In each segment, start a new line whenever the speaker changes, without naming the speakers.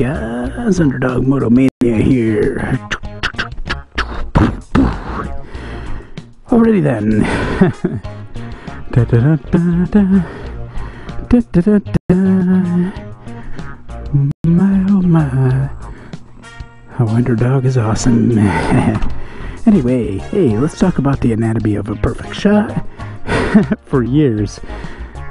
Guys, Underdog Moto Mania here. Alrighty then. My oh my. How Underdog is awesome. anyway, hey, let's talk about the anatomy of a perfect shot. For years,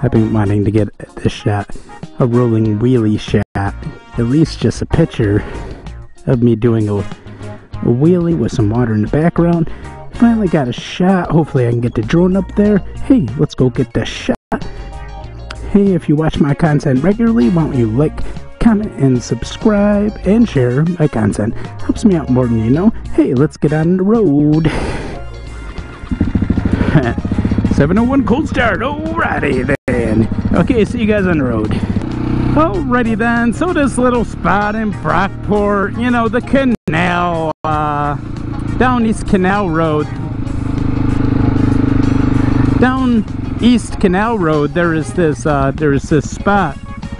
I've been wanting to get this shot, a rolling wheelie shot, at least just a picture of me doing a, a wheelie with some water in the background. Finally got a shot. Hopefully, I can get the drone up there. Hey, let's go get the shot. Hey, if you watch my content regularly, why don't you like, comment, and subscribe and share my content? Helps me out more than you know. Hey, let's get on the road. 701 cold start. Alrighty then. Okay, see you guys on the road. Alrighty then. So this little spot in Brockport, you know, the canal, uh, down East Canal Road. Down East Canal Road, there is this, uh, there is this spot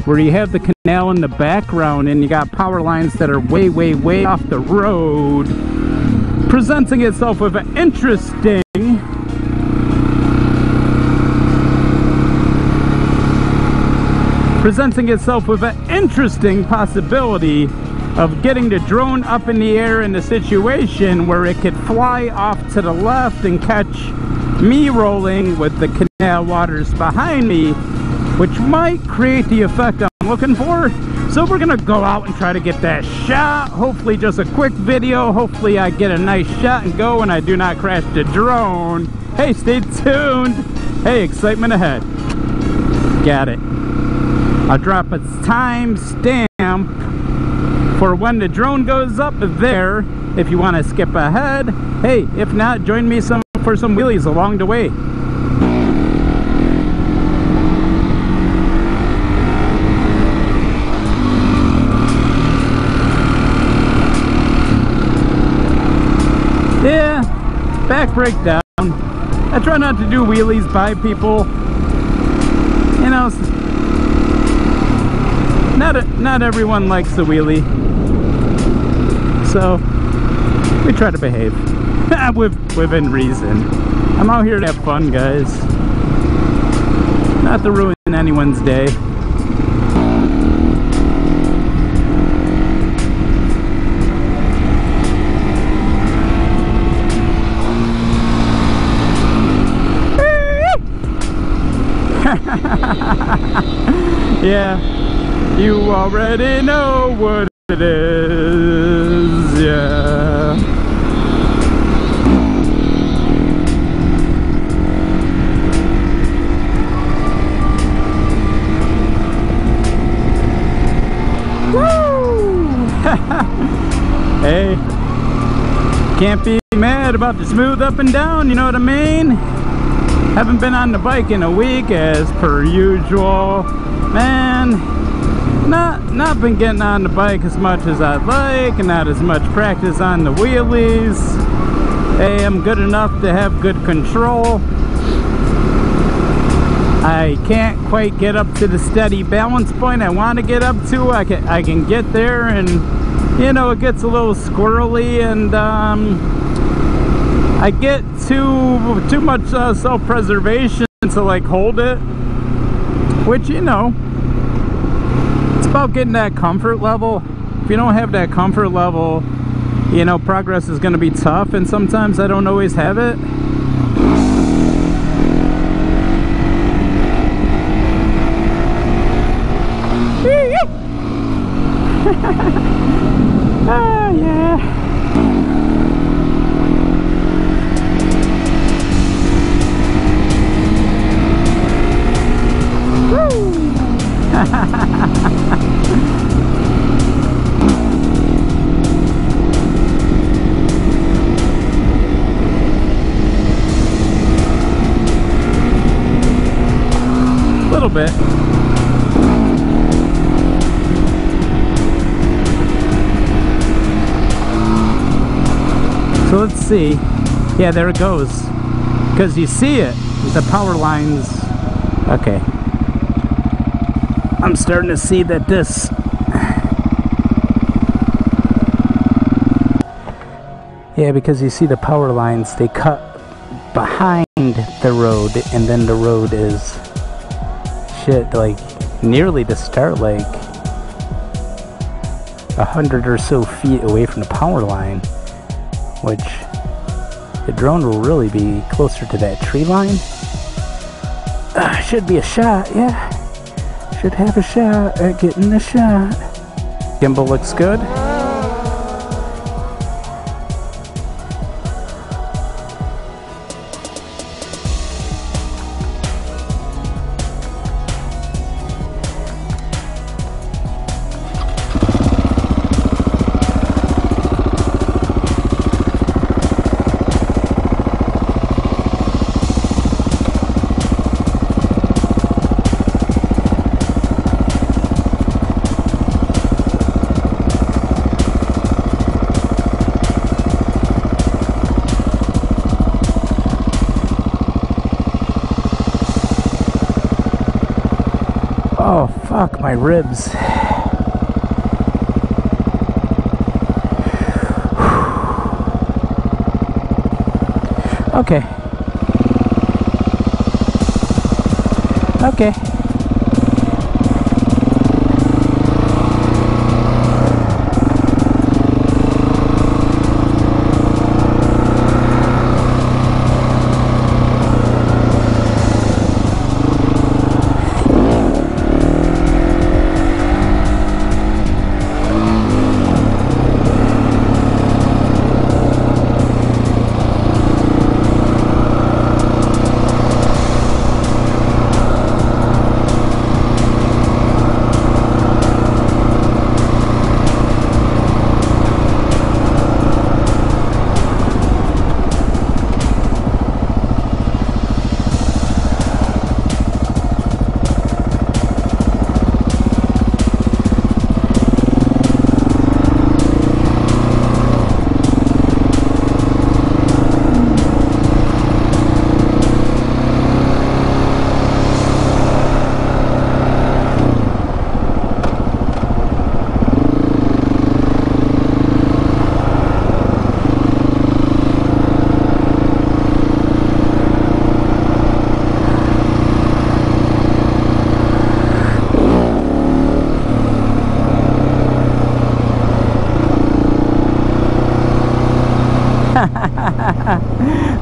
where you have the canal in the background and you got power lines that are way, way, way off the road, presenting itself with an interesting presenting itself with an interesting possibility of getting the drone up in the air in a situation where it could fly off to the left and catch me rolling with the canal waters behind me which might create the effect I'm looking for. So we're gonna go out and try to get that shot. Hopefully just a quick video. Hopefully I get a nice shot and go and I do not crash the drone. Hey stay tuned. Hey excitement ahead. Got it I'll drop a time stamp for when the drone goes up there if you want to skip ahead. Hey, if not, join me some for some wheelies along the way. Yeah, back breakdown. I try not to do wheelies by people. You know, not not everyone likes the wheelie. So we try to behave. With, within reason. I'm out here to have fun guys. Not to ruin anyone's day yeah you already know what it is, yeah. Woo! hey, can't be mad about the smooth up and down, you know what I mean? Haven't been on the bike in a week as per usual. Man, not not been getting on the bike as much as I'd like and not as much practice on the wheelies. Hey I'm good enough to have good control. I can't quite get up to the steady balance point I want to get up to. I can I can get there and you know it gets a little squirrely and um, I get too too much uh, self-preservation to like hold it which you know about getting that comfort level. If you don't have that comfort level, you know, progress is going to be tough and sometimes I don't always have it. Let's see. Yeah, there it goes. Because you see it, the power lines. Okay. I'm starting to see that this Yeah, because you see the power lines, they cut behind the road, and then the road is shit, like nearly to start like a hundred or so feet away from the power line, which the drone will really be closer to that tree line. Uh, should be a shot, yeah. Should have a shot at getting the shot. Gimbal looks good. Fuck my ribs. okay. Okay.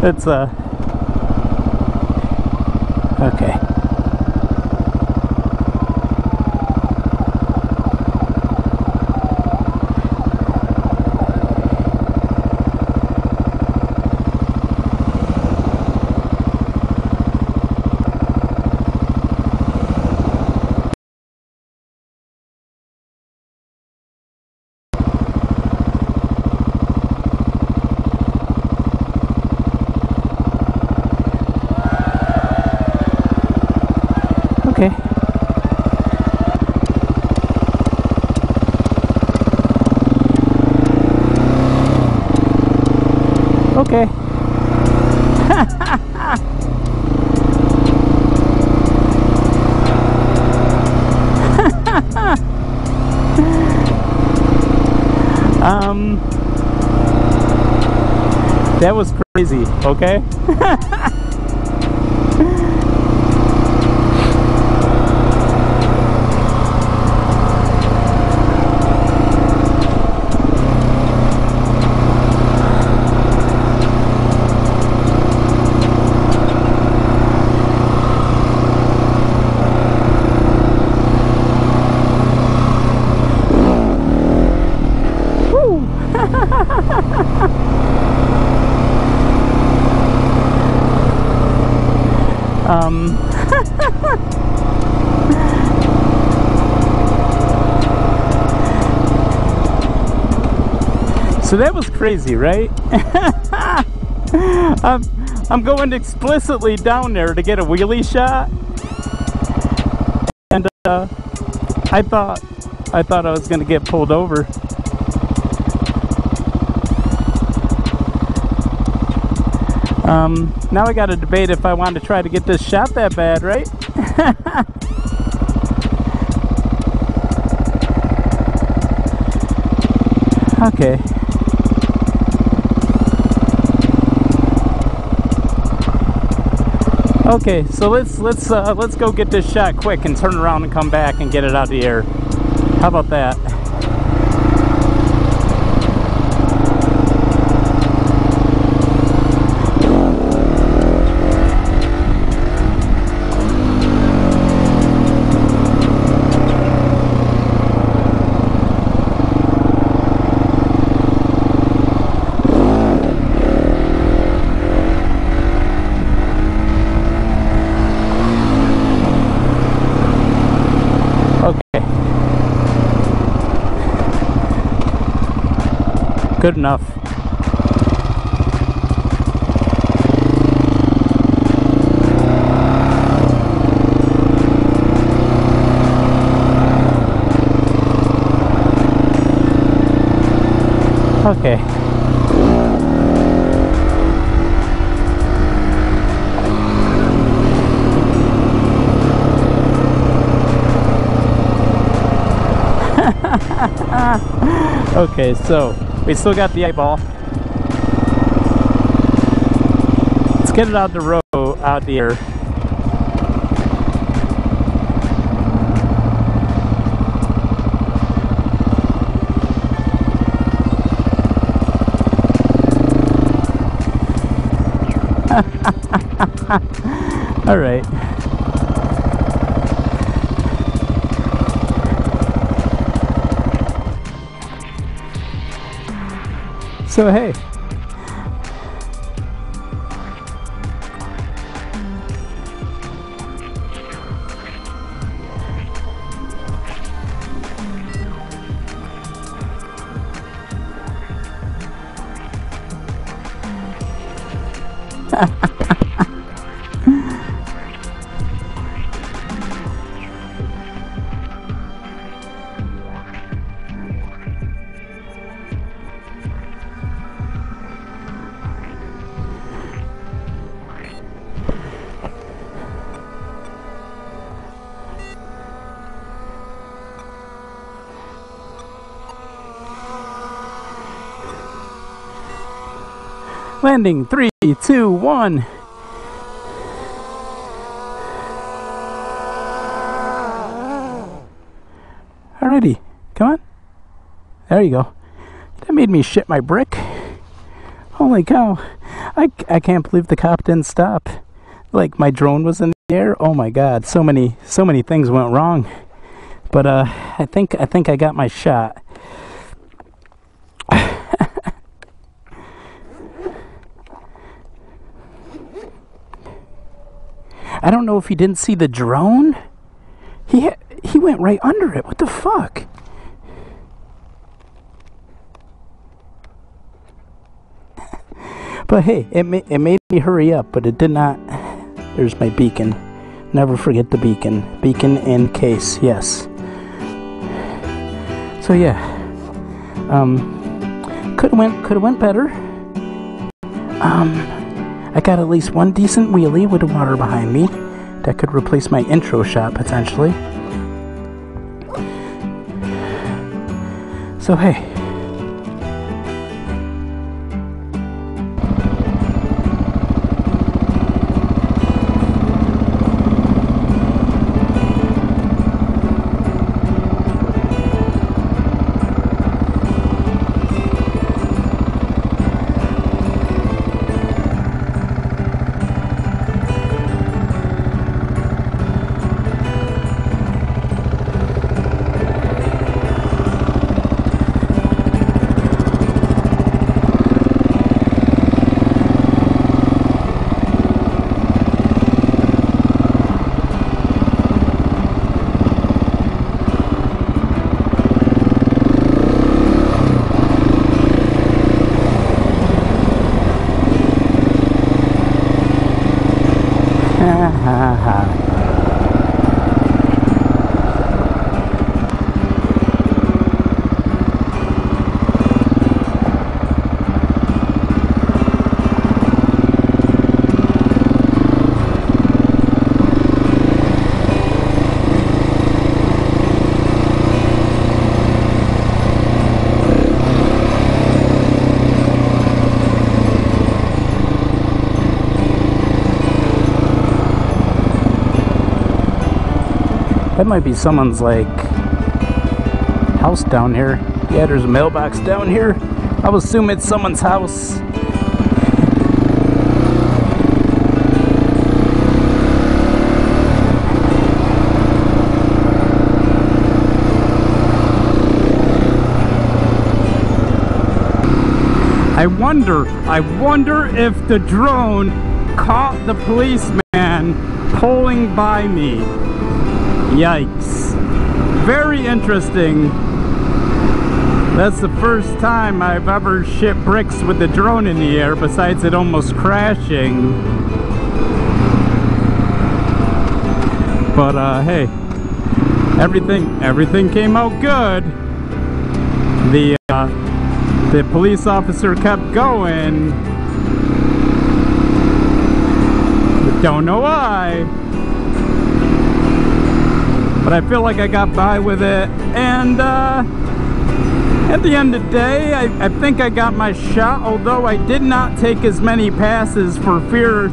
That's uh okay. Okay. Okay. Um that was crazy, okay? so that was crazy, right? I'm, I'm going explicitly down there to get a wheelie shot, and uh, I thought I thought I was gonna get pulled over. Um, now I got to debate if I want to try to get this shot that bad, right? okay. Okay, so let's let's uh, let's go get this shot quick and turn around and come back and get it out of the air. How about that? Good enough. Okay. Okay, so we still got the eyeball. Let's get it out the road, out the air. All right. So hey. Landing three, two, one. Alrighty, come on. There you go. That made me shit my brick. Holy cow. I, I can't believe the cop didn't stop. Like my drone was in the air. Oh my god, so many so many things went wrong. But uh I think I think I got my shot. I don't know if he didn't see the drone. He he went right under it. What the fuck? But hey, it ma- it made me hurry up, but it did not. There's my beacon. Never forget the beacon. Beacon in case, yes. So yeah, um, could have went could have went better. Um, I got at least one decent wheelie with water behind me that could replace my intro shot potentially. So hey. That might be someone's like house down here. Yeah, there's a mailbox down here. I would assume it's someone's house. I wonder, I wonder if the drone caught the policeman pulling by me. Yikes. Very interesting. That's the first time I've ever shipped bricks with the drone in the air besides it almost crashing. But uh, hey, everything everything came out good. The uh, the police officer kept going. Don't know why. But I feel like I got by with it. And uh, at the end of the day, I, I think I got my shot. Although I did not take as many passes for fear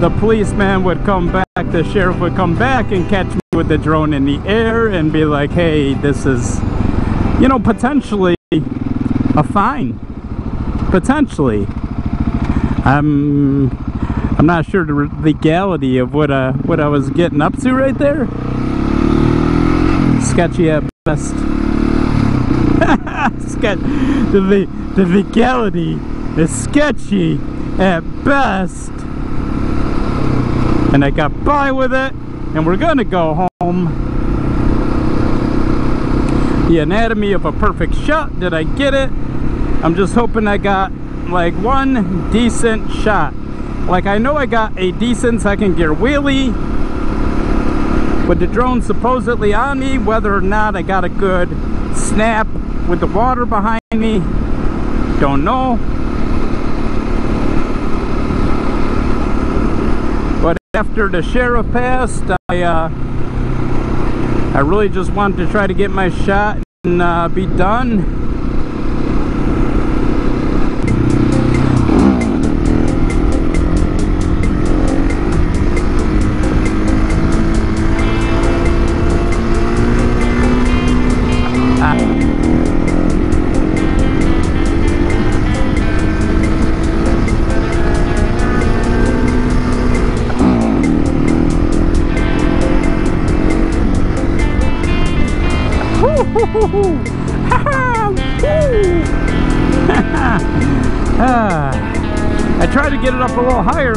the policeman would come back, the sheriff would come back and catch me with the drone in the air and be like, hey, this is, you know, potentially a fine. Potentially. I'm I'm not sure the legality of what uh what I was getting up to right there. Sketchy at best. Sketch the the legality is sketchy at best. And I got by with it and we're gonna go home the anatomy of a perfect shot. Did I get it? I'm just hoping I got like one decent shot. Like I know I got a decent second gear wheelie with the drone supposedly on me. Whether or not I got a good snap with the water behind me, don't know. But after the sheriff passed, I uh, I really just wanted to try to get my shot and uh, be done.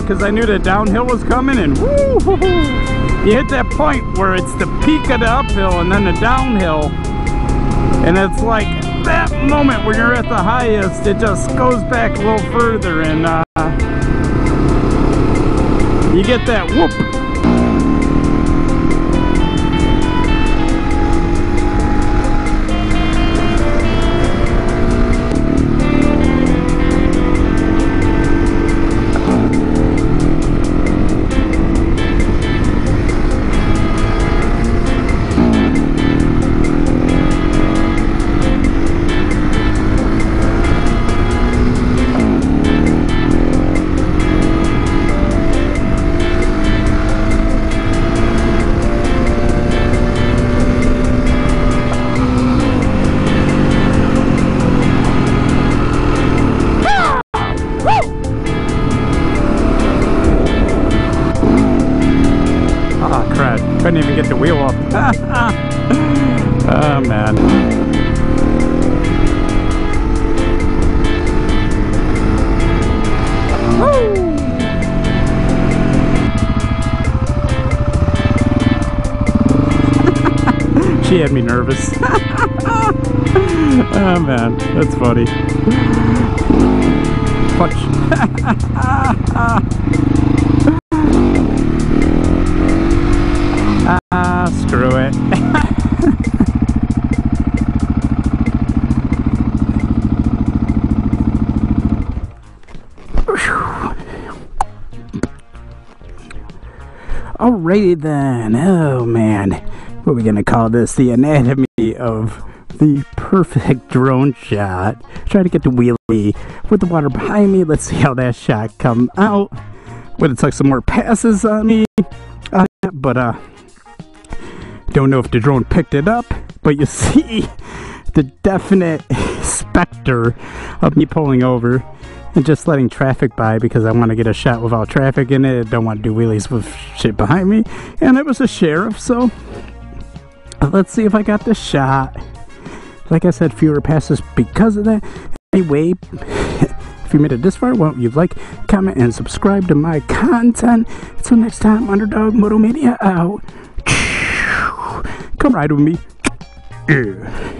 Because I knew the downhill was coming and woo you hit that point where it's the peak of the uphill and then the downhill. And it's like that moment when you're at the highest it just goes back a little further and uh, you get that whoop she had me nervous. oh man, that's funny. Punch. Ah, screw it. Alrighty then. Oh man. What are we gonna call this? The anatomy of the perfect drone shot. Try to get the wheelie with the water behind me. Let's see how that shot come out. Would have took some more passes on me. Uh, but uh Don't know if the drone picked it up, but you see the definite specter of me pulling over and just letting traffic by because I want to get a shot without traffic in it. I don't want to do wheelies with shit behind me. And it was a sheriff, so let's see if I got the shot. Like I said, fewer passes because of that. Anyway, if you made it this far, why don't you like, comment, and subscribe to my content? Until next time, Underdog Moto Mania out. Come ride with me. Yeah.